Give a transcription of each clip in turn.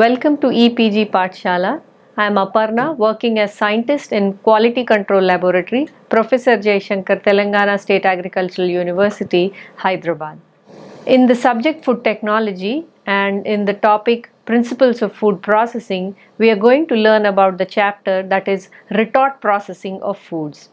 Welcome to EPG Pathshala. I am Aparna, working as scientist in Quality Control Laboratory, Professor Jayashankar, Telangana State Agricultural University, Hyderabad. In the subject food technology and in the topic principles of food processing, we are going to learn about the chapter that is retort processing of foods.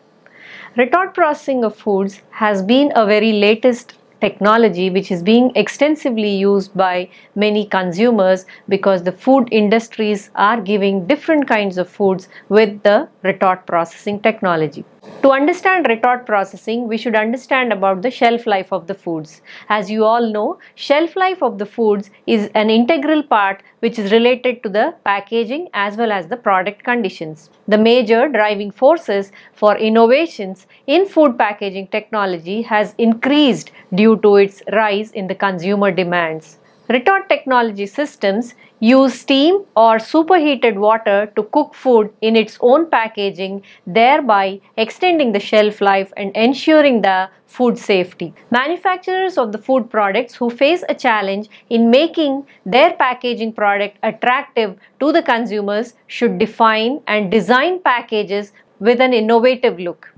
Retort processing of foods has been a very latest technology which is being extensively used by many consumers because the food industries are giving different kinds of foods with the retort processing technology. To understand retort processing, we should understand about the shelf life of the foods. As you all know, shelf life of the foods is an integral part which is related to the packaging as well as the product conditions. The major driving forces for innovations in food packaging technology has increased due to its rise in the consumer demands. Retort technology systems use steam or superheated water to cook food in its own packaging, thereby extending the shelf life and ensuring the food safety. Manufacturers of the food products who face a challenge in making their packaging product attractive to the consumers should define and design packages with an innovative look.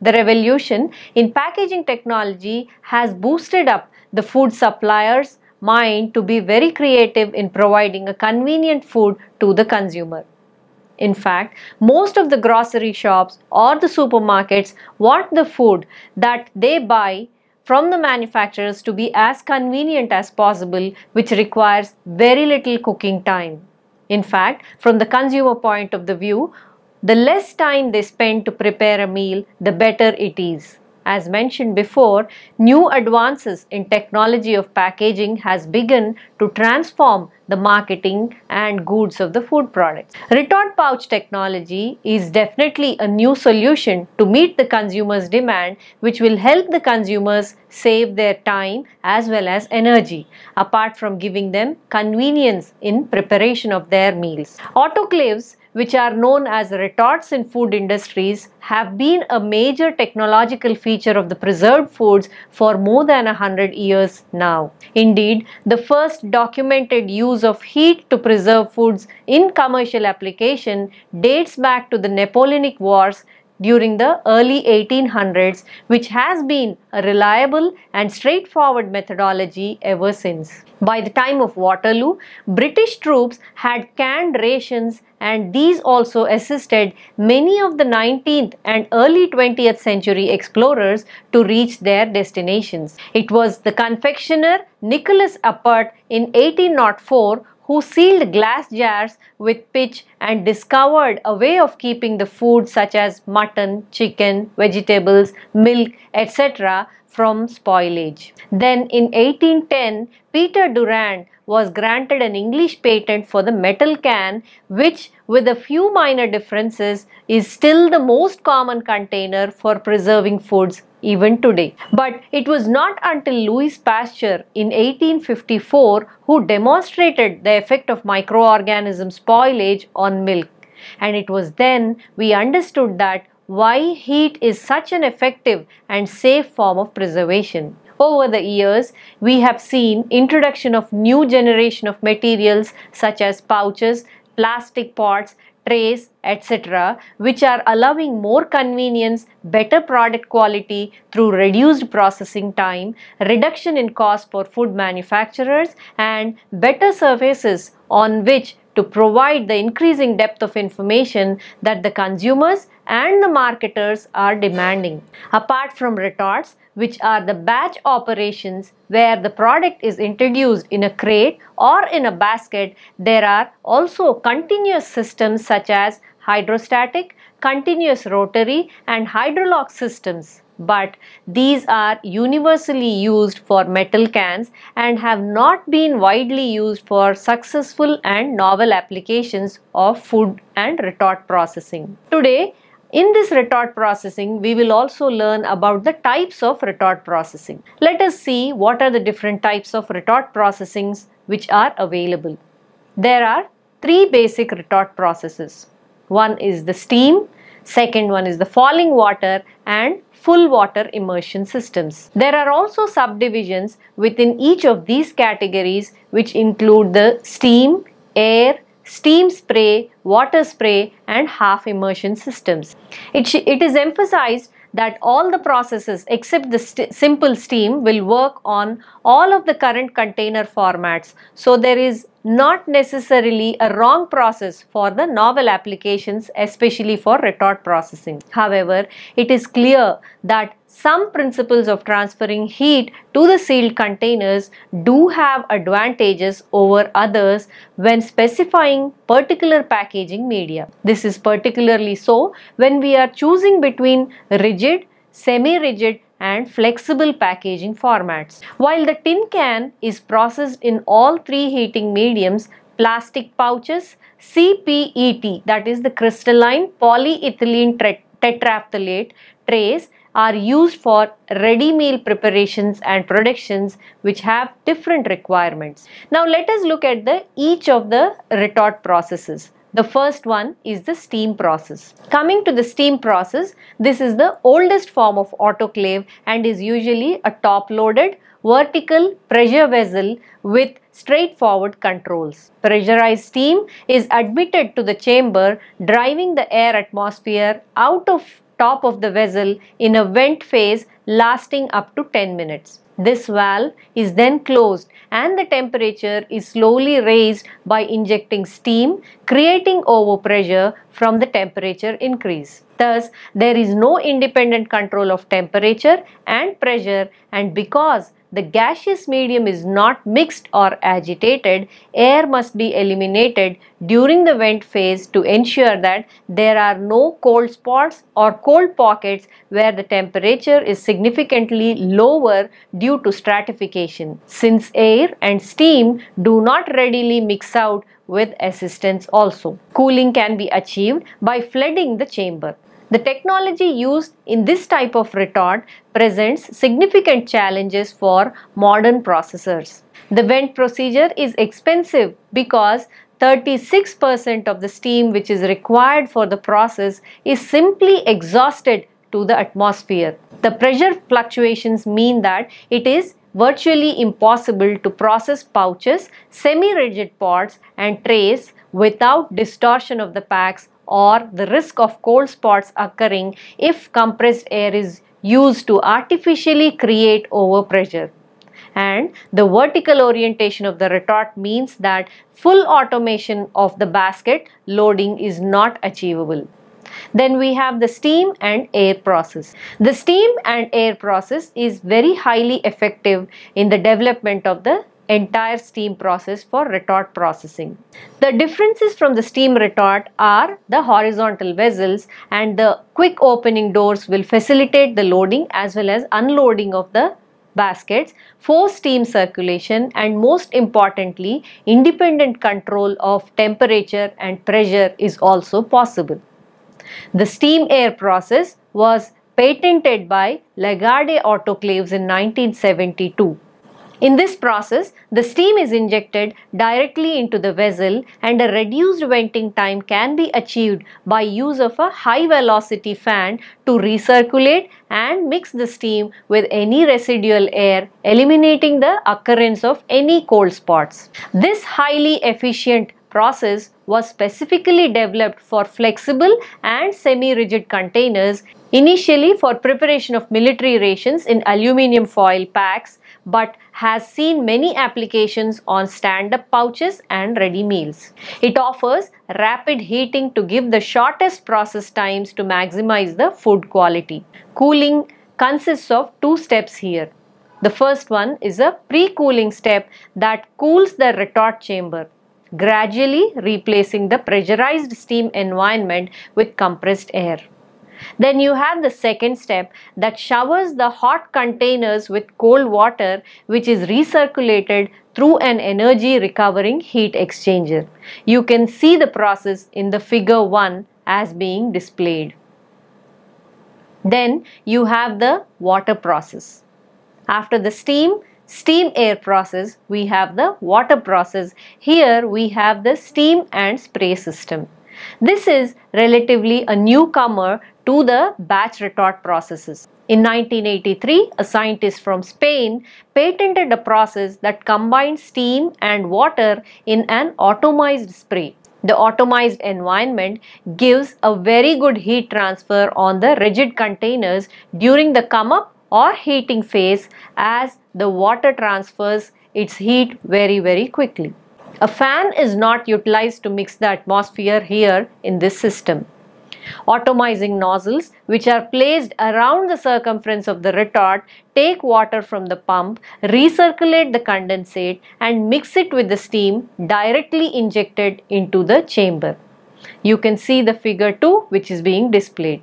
The revolution in packaging technology has boosted up the food suppliers' mind to be very creative in providing a convenient food to the consumer. In fact, most of the grocery shops or the supermarkets want the food that they buy from the manufacturers to be as convenient as possible, which requires very little cooking time. In fact, from the consumer point of the view, the less time they spend to prepare a meal, the better it is. As mentioned before, new advances in technology of packaging has begun to transform the marketing and goods of the food products. Retort pouch technology is definitely a new solution to meet the consumer's demand which will help the consumers save their time as well as energy apart from giving them convenience in preparation of their meals. Autoclaves which are known as retorts in food industries have been a major technological feature of the preserved foods for more than a hundred years now. Indeed, the first documented use of heat to preserve foods in commercial application dates back to the Napoleonic Wars during the early 1800s which has been a reliable and straightforward methodology ever since. By the time of Waterloo, British troops had canned rations and these also assisted many of the 19th and early 20th century explorers to reach their destinations. It was the confectioner Nicolas Appert in 1804 who sealed glass jars with pitch and discovered a way of keeping the food such as mutton, chicken, vegetables, milk, etc. from spoilage. Then in 1810, Peter Durand was granted an English patent for the metal can which with a few minor differences is still the most common container for preserving foods even today. But it was not until Louis Pasteur in 1854 who demonstrated the effect of microorganism spoilage on milk. And it was then we understood that why heat is such an effective and safe form of preservation. Over the years, we have seen introduction of new generation of materials such as pouches, plastic pots, trays, etc., which are allowing more convenience, better product quality through reduced processing time, reduction in cost for food manufacturers, and better surfaces on which to provide the increasing depth of information that the consumers and the marketers are demanding. Apart from retorts, which are the batch operations where the product is introduced in a crate or in a basket, there are also continuous systems such as hydrostatic, continuous rotary and hydrolock systems but these are universally used for metal cans and have not been widely used for successful and novel applications of food and retort processing. Today, in this retort processing, we will also learn about the types of retort processing. Let us see what are the different types of retort processings which are available. There are three basic retort processes. One is the steam, second one is the falling water and full water immersion systems. There are also subdivisions within each of these categories which include the steam, air, steam spray, water spray and half immersion systems. It, it is emphasized that all the processes except the st simple steam will work on all of the current container formats. So there is not necessarily a wrong process for the novel applications especially for retort processing. However, it is clear that some principles of transferring heat to the sealed containers do have advantages over others when specifying particular packaging media. This is particularly so when we are choosing between rigid, semi-rigid and flexible packaging formats. While the tin can is processed in all three heating mediums, plastic pouches, CPET that is the crystalline polyethylene terephthalate trays are used for ready meal preparations and productions which have different requirements. Now let us look at the each of the retort processes. The first one is the steam process. Coming to the steam process, this is the oldest form of autoclave and is usually a top-loaded vertical pressure vessel with straightforward controls. Pressurized steam is admitted to the chamber driving the air atmosphere out of top of the vessel in a vent phase lasting up to 10 minutes. This valve is then closed and the temperature is slowly raised by injecting steam, creating overpressure from the temperature increase. Thus, there is no independent control of temperature and pressure and because the gaseous medium is not mixed or agitated, air must be eliminated during the vent phase to ensure that there are no cold spots or cold pockets where the temperature is significantly lower due to stratification. Since air and steam do not readily mix out with assistance also. Cooling can be achieved by flooding the chamber. The technology used in this type of retort presents significant challenges for modern processors. The vent procedure is expensive because 36% of the steam which is required for the process is simply exhausted to the atmosphere. The pressure fluctuations mean that it is virtually impossible to process pouches, semi-rigid pots and trays without distortion of the packs or the risk of cold spots occurring if compressed air is used to artificially create overpressure. And the vertical orientation of the retort means that full automation of the basket loading is not achievable. Then we have the steam and air process. The steam and air process is very highly effective in the development of the entire steam process for retort processing. The differences from the steam retort are the horizontal vessels and the quick opening doors will facilitate the loading as well as unloading of the baskets, force steam circulation and most importantly independent control of temperature and pressure is also possible. The steam air process was patented by Lagarde Autoclaves in 1972. In this process, the steam is injected directly into the vessel and a reduced venting time can be achieved by use of a high velocity fan to recirculate and mix the steam with any residual air eliminating the occurrence of any cold spots. This highly efficient process was specifically developed for flexible and semi-rigid containers initially for preparation of military rations in aluminum foil packs but has seen many applications on stand-up pouches and ready meals. It offers rapid heating to give the shortest process times to maximize the food quality. Cooling consists of two steps here. The first one is a pre-cooling step that cools the retort chamber gradually replacing the pressurized steam environment with compressed air. Then you have the second step that showers the hot containers with cold water which is recirculated through an energy recovering heat exchanger. You can see the process in the figure 1 as being displayed. Then you have the water process. After the steam, steam air process, we have the water process. Here we have the steam and spray system. This is relatively a newcomer to the batch retort processes. In 1983, a scientist from Spain patented a process that combines steam and water in an atomized spray. The atomized environment gives a very good heat transfer on the rigid containers during the come up or heating phase as the water transfers its heat very very quickly. A fan is not utilized to mix the atmosphere here in this system. Atomizing nozzles which are placed around the circumference of the retort take water from the pump, recirculate the condensate and mix it with the steam directly injected into the chamber. You can see the figure 2 which is being displayed.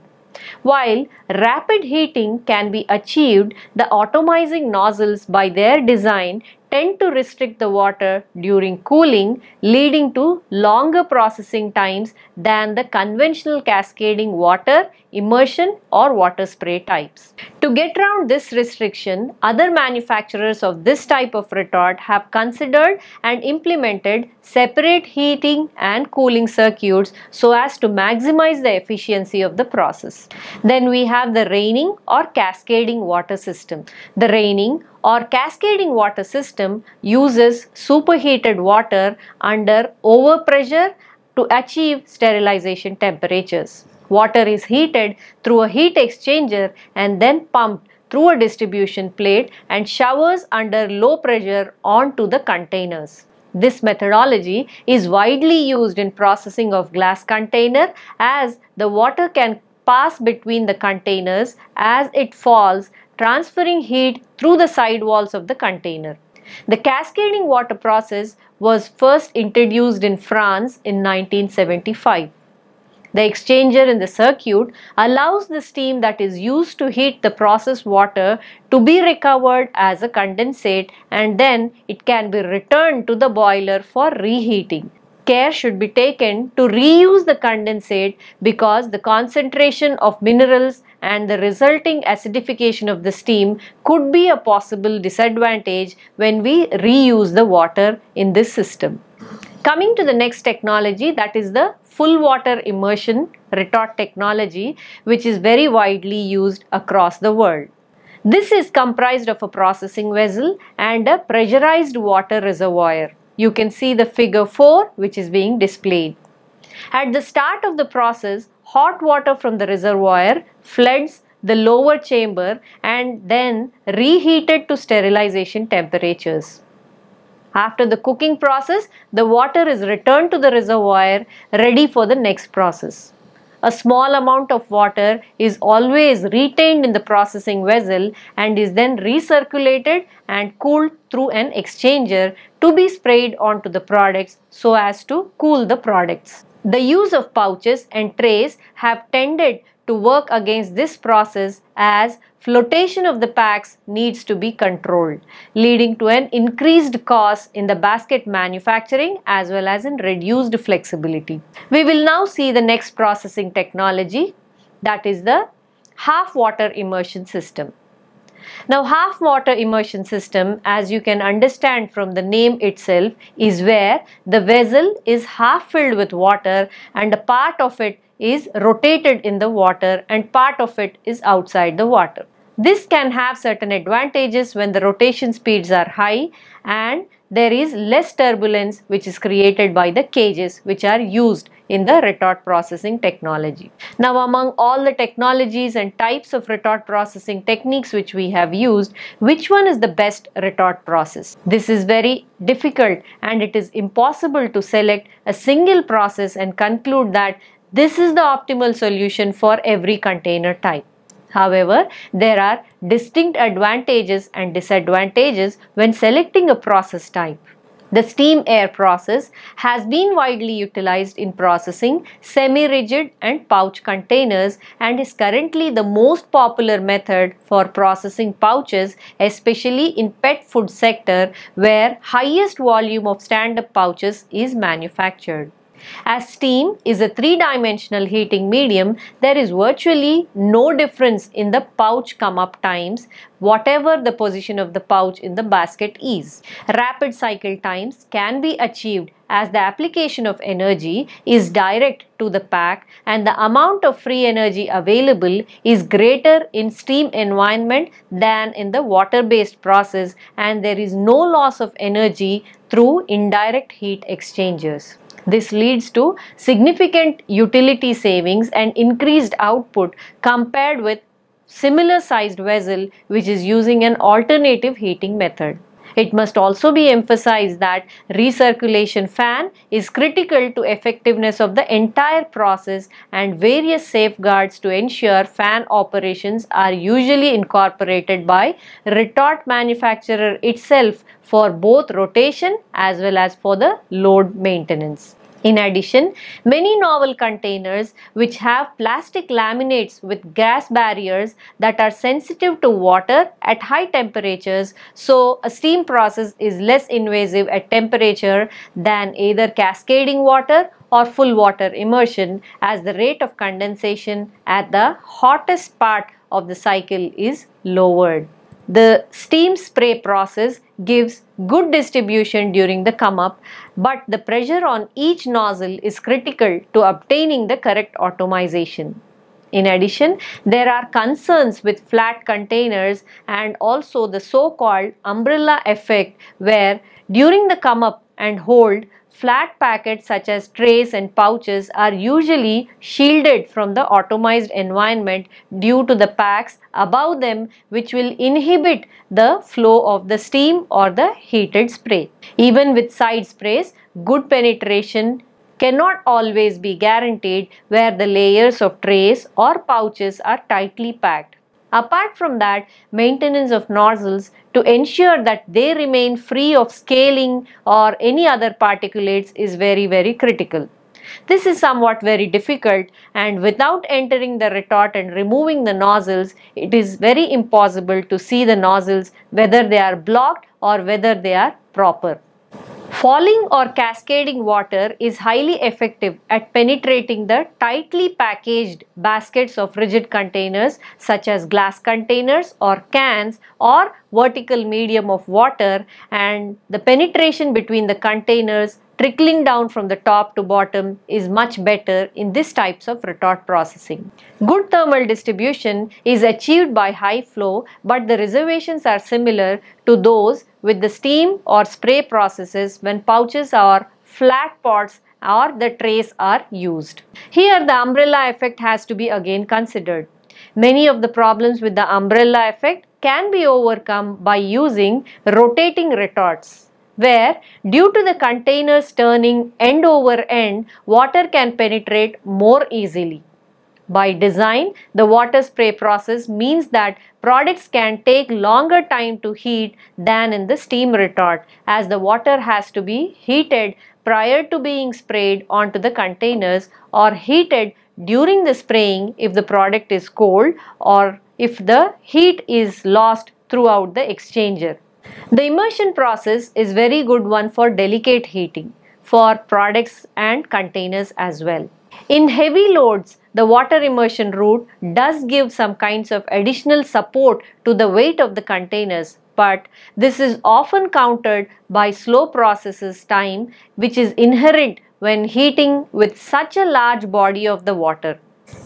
While rapid heating can be achieved, the atomizing nozzles by their design tend to restrict the water during cooling leading to longer processing times than the conventional cascading water, immersion or water spray types. To get around this restriction, other manufacturers of this type of retort have considered and implemented separate heating and cooling circuits so as to maximize the efficiency of the process. Then we have the raining or cascading water system. The raining or cascading water system uses superheated water under overpressure to achieve sterilization temperatures. Water is heated through a heat exchanger and then pumped through a distribution plate and showers under low pressure onto the containers. This methodology is widely used in processing of glass container as the water can pass between the containers as it falls transferring heat through the side walls of the container. The cascading water process was first introduced in France in 1975. The exchanger in the circuit allows the steam that is used to heat the processed water to be recovered as a condensate and then it can be returned to the boiler for reheating care should be taken to reuse the condensate because the concentration of minerals and the resulting acidification of the steam could be a possible disadvantage when we reuse the water in this system. Coming to the next technology that is the full water immersion retort technology which is very widely used across the world. This is comprised of a processing vessel and a pressurized water reservoir you can see the figure 4 which is being displayed. At the start of the process, hot water from the reservoir floods the lower chamber and then reheated to sterilization temperatures. After the cooking process, the water is returned to the reservoir ready for the next process a small amount of water is always retained in the processing vessel and is then recirculated and cooled through an exchanger to be sprayed onto the products so as to cool the products. The use of pouches and trays have tended to work against this process as flotation of the packs needs to be controlled, leading to an increased cost in the basket manufacturing as well as in reduced flexibility. We will now see the next processing technology that is the half water immersion system. Now half water immersion system as you can understand from the name itself is where the vessel is half filled with water and a part of it is rotated in the water and part of it is outside the water. This can have certain advantages when the rotation speeds are high and there is less turbulence which is created by the cages which are used in the retort processing technology. Now among all the technologies and types of retort processing techniques which we have used, which one is the best retort process? This is very difficult and it is impossible to select a single process and conclude that this is the optimal solution for every container type. However, there are distinct advantages and disadvantages when selecting a process type. The steam air process has been widely utilized in processing semi-rigid and pouch containers and is currently the most popular method for processing pouches especially in pet food sector where highest volume of stand-up pouches is manufactured. As steam is a three-dimensional heating medium, there is virtually no difference in the pouch come up times whatever the position of the pouch in the basket is. Rapid cycle times can be achieved as the application of energy is direct to the pack and the amount of free energy available is greater in steam environment than in the water based process and there is no loss of energy through indirect heat exchangers. This leads to significant utility savings and increased output compared with similar sized vessel which is using an alternative heating method. It must also be emphasized that recirculation fan is critical to effectiveness of the entire process and various safeguards to ensure fan operations are usually incorporated by retort manufacturer itself for both rotation as well as for the load maintenance. In addition, many novel containers which have plastic laminates with gas barriers that are sensitive to water at high temperatures so a steam process is less invasive at temperature than either cascading water or full water immersion as the rate of condensation at the hottest part of the cycle is lowered. The steam spray process gives good distribution during the come up but the pressure on each nozzle is critical to obtaining the correct atomization. In addition, there are concerns with flat containers and also the so-called umbrella effect where during the come up and hold flat packets such as trays and pouches are usually shielded from the atomized environment due to the packs above them which will inhibit the flow of the steam or the heated spray. Even with side sprays, good penetration cannot always be guaranteed where the layers of trays or pouches are tightly packed. Apart from that, maintenance of nozzles to ensure that they remain free of scaling or any other particulates is very very critical. This is somewhat very difficult and without entering the retort and removing the nozzles, it is very impossible to see the nozzles whether they are blocked or whether they are proper. Falling or cascading water is highly effective at penetrating the tightly packaged baskets of rigid containers such as glass containers or cans or vertical medium of water and the penetration between the containers trickling down from the top to bottom is much better in this types of retort processing. Good thermal distribution is achieved by high flow but the reservations are similar to those with the steam or spray processes when pouches or flat pots or the trays are used. Here the umbrella effect has to be again considered. Many of the problems with the umbrella effect can be overcome by using rotating retorts where due to the containers turning end over end, water can penetrate more easily. By design, the water spray process means that products can take longer time to heat than in the steam retort as the water has to be heated prior to being sprayed onto the containers or heated during the spraying if the product is cold or if the heat is lost throughout the exchanger. The immersion process is very good one for delicate heating for products and containers as well. In heavy loads, the water immersion route does give some kinds of additional support to the weight of the containers but this is often countered by slow processes time which is inherent when heating with such a large body of the water.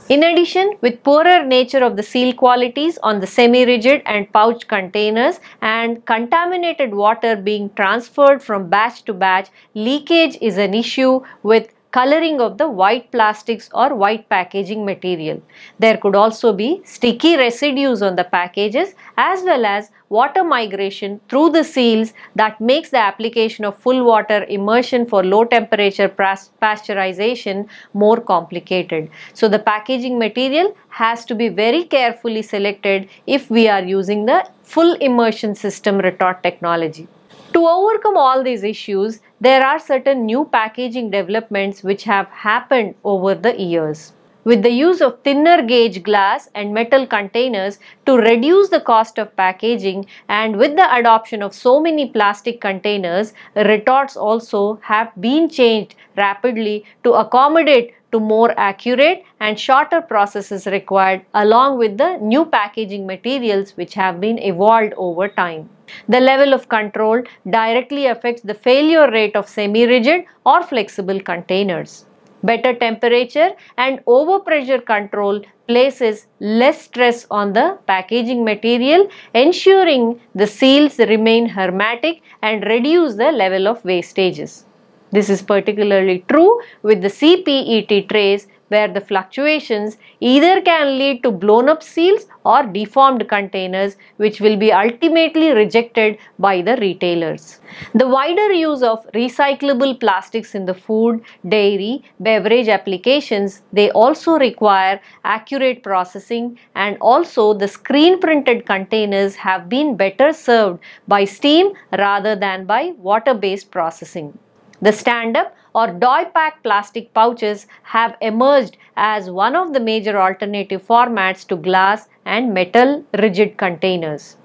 In addition, with poorer nature of the seal qualities on the semi-rigid and pouch containers and contaminated water being transferred from batch to batch, leakage is an issue with coloring of the white plastics or white packaging material. There could also be sticky residues on the packages as well as water migration through the seals that makes the application of full water immersion for low temperature pasteurization more complicated. So the packaging material has to be very carefully selected if we are using the full immersion system retort technology. To overcome all these issues, there are certain new packaging developments which have happened over the years. with the use of thinner gauge glass and metal containers to reduce the cost of packaging and with the adoption of so many plastic containers, retorts also have been changed rapidly to accommodate to more accurate and shorter processes required along with the new packaging materials which have been evolved over time. The level of control directly affects the failure rate of semi-rigid or flexible containers. Better temperature and overpressure control places less stress on the packaging material ensuring the seals remain hermetic and reduce the level of wastages. This is particularly true with the CPET trays where the fluctuations either can lead to blown up seals or deformed containers which will be ultimately rejected by the retailers. The wider use of recyclable plastics in the food, dairy, beverage applications, they also require accurate processing and also the screen printed containers have been better served by steam rather than by water based processing. The stand-up or Doypack plastic pouches have emerged as one of the major alternative formats to glass and metal rigid containers.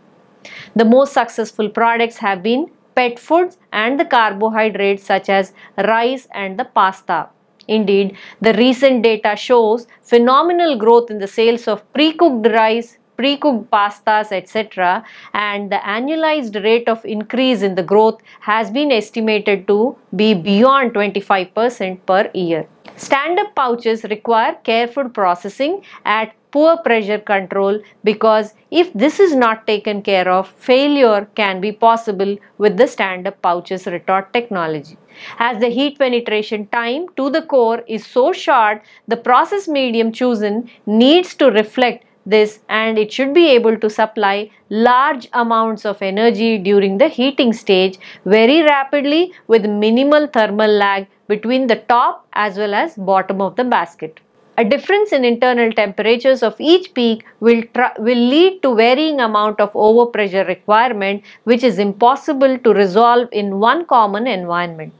The most successful products have been pet foods and the carbohydrates such as rice and the pasta. Indeed, the recent data shows phenomenal growth in the sales of pre-cooked rice, pre-cooked pastas etc. and the annualized rate of increase in the growth has been estimated to be beyond 25% per year. Stand-up pouches require careful processing at poor pressure control because if this is not taken care of, failure can be possible with the stand-up pouches retort technology. As the heat penetration time to the core is so short, the process medium chosen needs to reflect this and it should be able to supply large amounts of energy during the heating stage very rapidly with minimal thermal lag between the top as well as bottom of the basket. A difference in internal temperatures of each peak will, will lead to varying amount of overpressure requirement which is impossible to resolve in one common environment.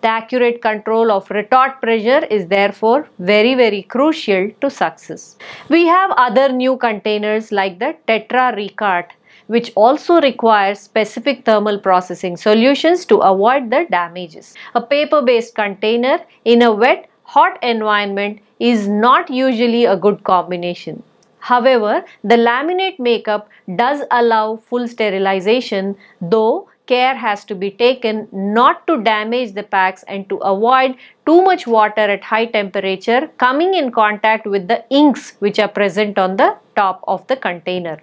The accurate control of retort pressure is therefore very very crucial to success. We have other new containers like the Tetra Recart which also requires specific thermal processing solutions to avoid the damages. A paper-based container in a wet, hot environment is not usually a good combination. However, the laminate makeup does allow full sterilization though care has to be taken not to damage the packs and to avoid too much water at high temperature coming in contact with the inks which are present on the top of the container.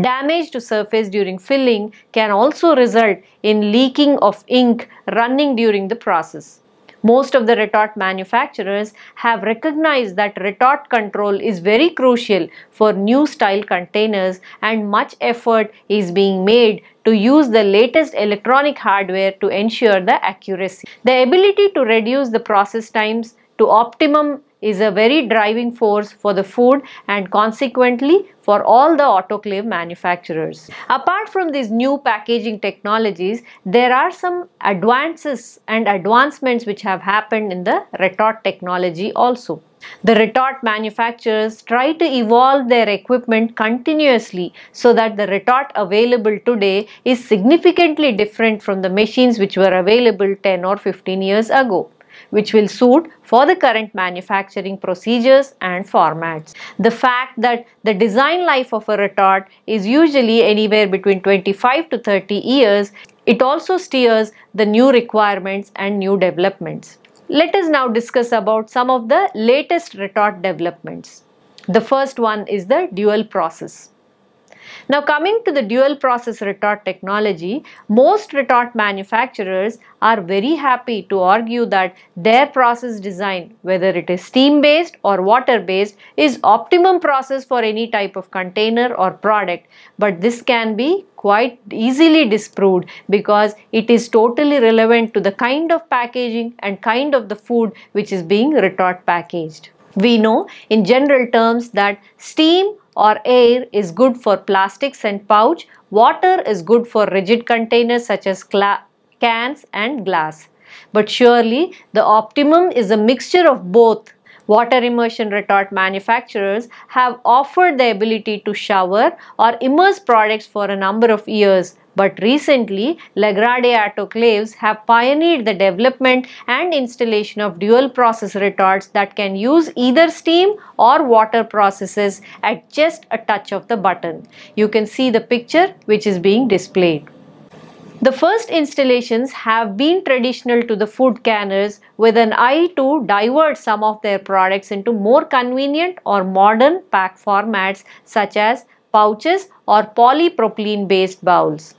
Damage to surface during filling can also result in leaking of ink running during the process. Most of the retort manufacturers have recognized that retort control is very crucial for new style containers and much effort is being made to use the latest electronic hardware to ensure the accuracy. The ability to reduce the process times to optimum is a very driving force for the food and consequently for all the autoclave manufacturers. Apart from these new packaging technologies, there are some advances and advancements which have happened in the retort technology also. The retort manufacturers try to evolve their equipment continuously so that the retort available today is significantly different from the machines which were available 10 or 15 years ago which will suit for the current manufacturing procedures and formats. The fact that the design life of a retort is usually anywhere between 25 to 30 years, it also steers the new requirements and new developments. Let us now discuss about some of the latest retort developments. The first one is the dual process. Now coming to the dual process retort technology, most retort manufacturers are very happy to argue that their process design, whether it is steam based or water based, is optimum process for any type of container or product. But this can be quite easily disproved because it is totally relevant to the kind of packaging and kind of the food which is being retort packaged. We know in general terms that steam or air is good for plastics and pouch, water is good for rigid containers such as cans and glass. But surely the optimum is a mixture of both. Water immersion retort manufacturers have offered the ability to shower or immerse products for a number of years but recently, Lagarde autoclaves have pioneered the development and installation of dual process retorts that can use either steam or water processes at just a touch of the button. You can see the picture which is being displayed. The first installations have been traditional to the food canners with an eye to divert some of their products into more convenient or modern pack formats such as pouches or polypropylene based bowls.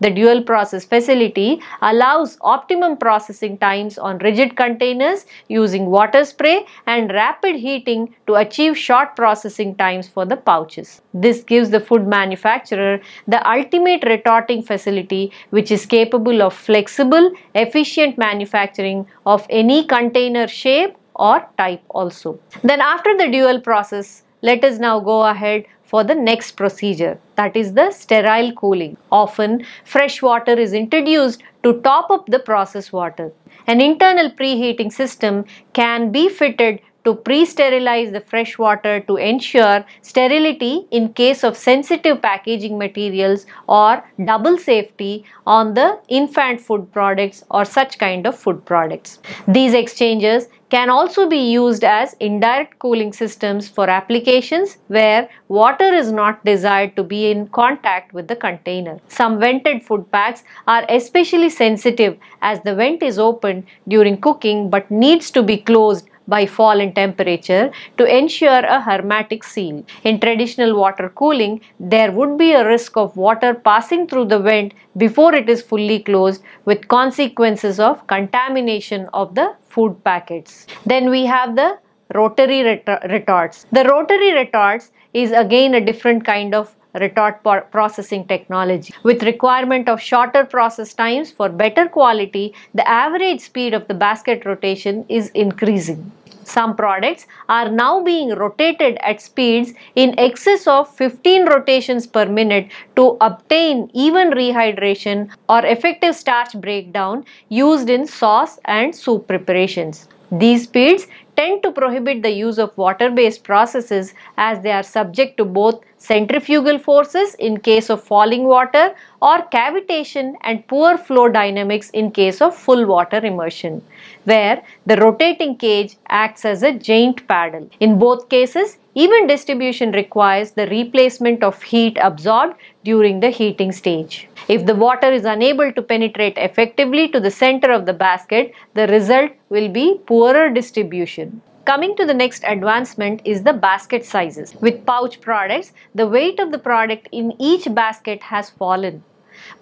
The dual process facility allows optimum processing times on rigid containers using water spray and rapid heating to achieve short processing times for the pouches. This gives the food manufacturer the ultimate retorting facility which is capable of flexible, efficient manufacturing of any container shape or type also. Then after the dual process, let us now go ahead for the next procedure that is the sterile cooling. Often fresh water is introduced to top up the process water. An internal preheating system can be fitted to pre-sterilize the fresh water to ensure sterility in case of sensitive packaging materials or double safety on the infant food products or such kind of food products. These exchangers can also be used as indirect cooling systems for applications where water is not desired to be in contact with the container. Some vented food packs are especially sensitive as the vent is opened during cooking but needs to be closed by fall in temperature to ensure a hermetic seal. In traditional water cooling, there would be a risk of water passing through the vent before it is fully closed with consequences of contamination of the food packets. Then we have the rotary retorts. The rotary retorts is again a different kind of retort processing technology. With requirement of shorter process times for better quality, the average speed of the basket rotation is increasing. Some products are now being rotated at speeds in excess of 15 rotations per minute to obtain even rehydration or effective starch breakdown used in sauce and soup preparations. These speeds tend to prohibit the use of water-based processes as they are subject to both centrifugal forces in case of falling water or cavitation and poor flow dynamics in case of full water immersion, where the rotating cage acts as a giant paddle. In both cases, even distribution requires the replacement of heat absorbed during the heating stage. If the water is unable to penetrate effectively to the center of the basket, the result will be poorer distribution. Coming to the next advancement is the basket sizes. With pouch products, the weight of the product in each basket has fallen.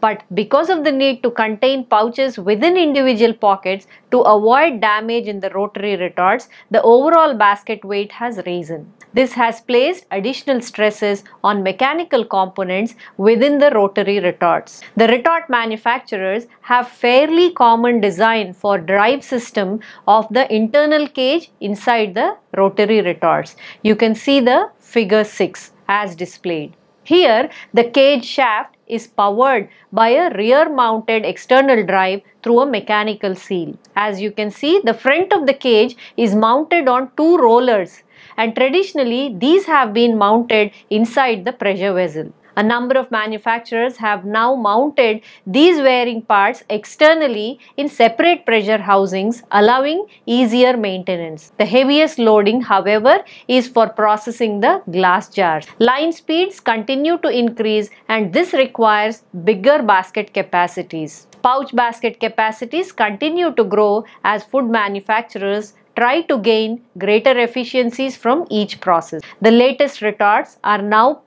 But because of the need to contain pouches within individual pockets to avoid damage in the rotary retorts, the overall basket weight has risen. This has placed additional stresses on mechanical components within the rotary retorts. The retort manufacturers have fairly common design for drive system of the internal cage inside the rotary retorts. You can see the figure 6 as displayed. Here, the cage shaft is powered by a rear mounted external drive through a mechanical seal. As you can see, the front of the cage is mounted on two rollers and traditionally these have been mounted inside the pressure vessel. A number of manufacturers have now mounted these wearing parts externally in separate pressure housings allowing easier maintenance. The heaviest loading however is for processing the glass jars. Line speeds continue to increase and this requires bigger basket capacities. Pouch basket capacities continue to grow as food manufacturers try to gain greater efficiencies from each process. The latest retorts are now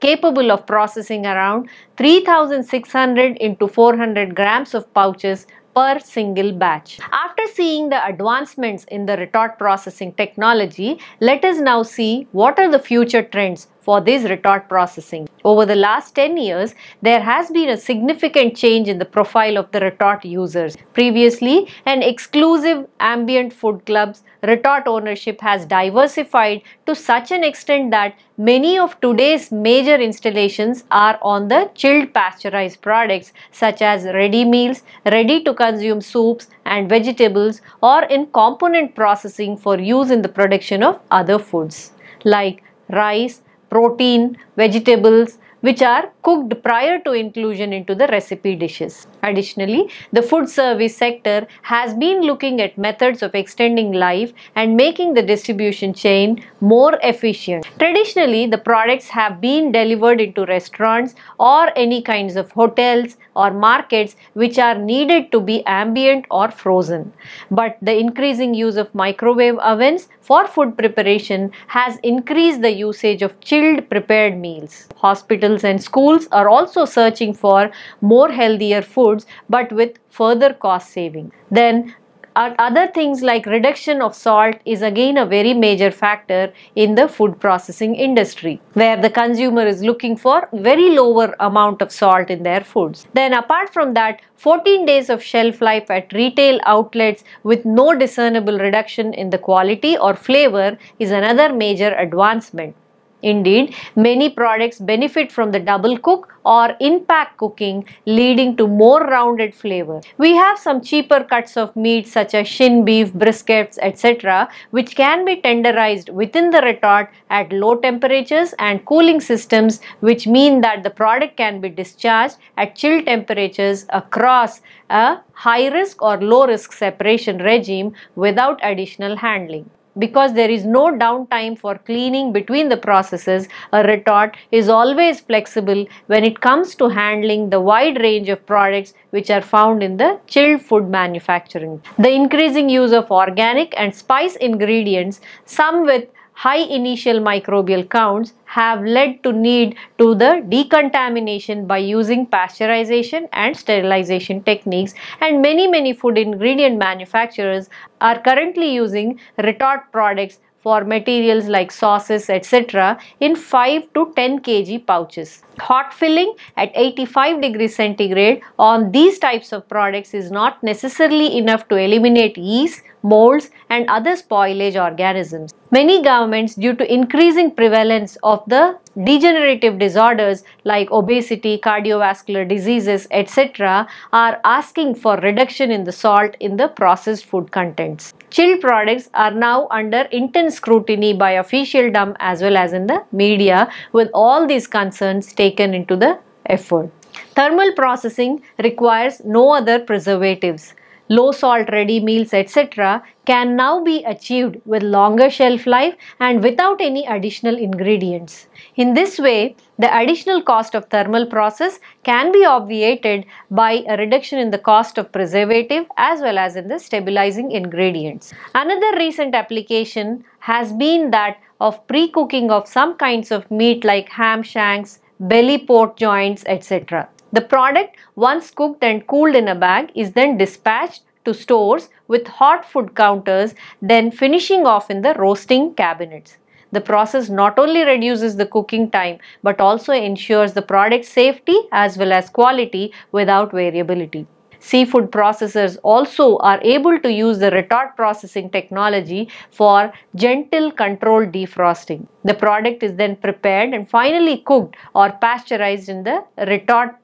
capable of processing around 3600 into 400 grams of pouches per single batch. After seeing the advancements in the retort processing technology, let us now see what are the future trends for this retort processing. Over the last 10 years, there has been a significant change in the profile of the retort users. Previously, an exclusive ambient food club's retort ownership has diversified to such an extent that many of today's major installations are on the chilled pasteurized products such as ready meals, ready to consume soups and vegetables or in component processing for use in the production of other foods like rice, protein, vegetables, which are cooked prior to inclusion into the recipe dishes. Additionally, the food service sector has been looking at methods of extending life and making the distribution chain more efficient. Traditionally, the products have been delivered into restaurants or any kinds of hotels or markets which are needed to be ambient or frozen. But the increasing use of microwave ovens for food preparation has increased the usage of chilled prepared meals. Hospitals and schools are also searching for more healthier foods but with further cost saving. Then other things like reduction of salt is again a very major factor in the food processing industry where the consumer is looking for very lower amount of salt in their foods. Then apart from that 14 days of shelf life at retail outlets with no discernible reduction in the quality or flavor is another major advancement. Indeed, many products benefit from the double cook or in-pack cooking leading to more rounded flavor. We have some cheaper cuts of meat such as shin beef, briskets, etc. which can be tenderized within the retort at low temperatures and cooling systems which mean that the product can be discharged at chill temperatures across a high risk or low risk separation regime without additional handling because there is no downtime for cleaning between the processes, a retort is always flexible when it comes to handling the wide range of products which are found in the chilled food manufacturing. The increasing use of organic and spice ingredients, some with high initial microbial counts have led to need to the decontamination by using pasteurization and sterilization techniques and many many food ingredient manufacturers are currently using retort products for materials like sauces etc. in 5 to 10 kg pouches. Hot filling at 85 degrees centigrade on these types of products is not necessarily enough to eliminate yeast, molds and other spoilage organisms. Many governments due to increasing prevalence of the degenerative disorders like obesity, cardiovascular diseases, etc. are asking for reduction in the salt in the processed food contents. Chilled products are now under intense scrutiny by officialdom as well as in the media with all these concerns taken into the effort. Thermal processing requires no other preservatives low salt ready meals etc. can now be achieved with longer shelf life and without any additional ingredients. In this way, the additional cost of thermal process can be obviated by a reduction in the cost of preservative as well as in the stabilizing ingredients. Another recent application has been that of pre-cooking of some kinds of meat like ham shanks, belly pork joints etc. The product once cooked and cooled in a bag is then dispatched to stores with hot food counters then finishing off in the roasting cabinets. The process not only reduces the cooking time but also ensures the product safety as well as quality without variability. Seafood processors also are able to use the retort processing technology for gentle controlled defrosting. The product is then prepared and finally cooked or pasteurized in the retort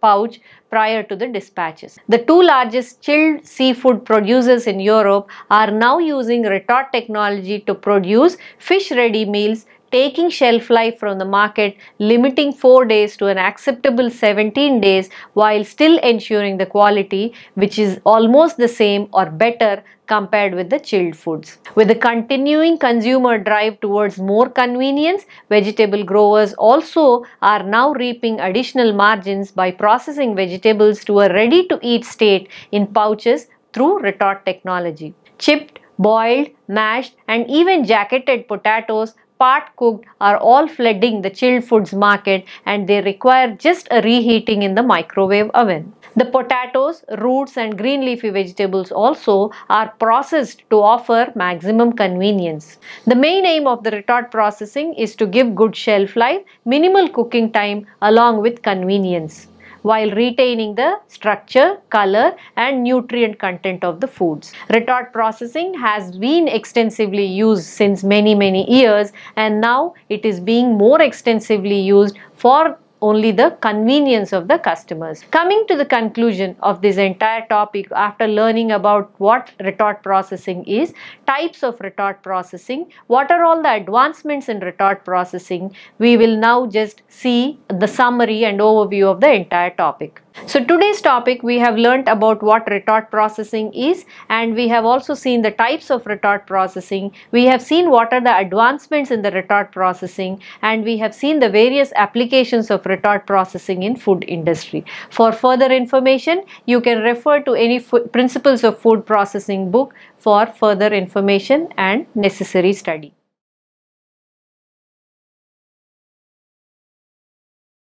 pouch prior to the dispatches. The two largest chilled seafood producers in Europe are now using retort technology to produce fish ready meals taking shelf life from the market, limiting 4 days to an acceptable 17 days while still ensuring the quality which is almost the same or better compared with the chilled foods. With the continuing consumer drive towards more convenience, vegetable growers also are now reaping additional margins by processing vegetables to a ready to eat state in pouches through retort technology. Chipped, boiled, mashed and even jacketed potatoes part cooked are all flooding the chilled foods market and they require just a reheating in the microwave oven. The potatoes, roots and green leafy vegetables also are processed to offer maximum convenience. The main aim of the retort processing is to give good shelf life, minimal cooking time along with convenience while retaining the structure, color and nutrient content of the foods. Retort processing has been extensively used since many many years and now it is being more extensively used for only the convenience of the customers. Coming to the conclusion of this entire topic after learning about what retort processing is, types of retort processing, what are all the advancements in retort processing, we will now just see the summary and overview of the entire topic. So today's topic we have learnt about what retort processing is and we have also seen the types of retort processing. We have seen what are the advancements in the retort processing and we have seen the various applications of retort processing in food industry. For further information you can refer to any principles of food processing book for further information and necessary study.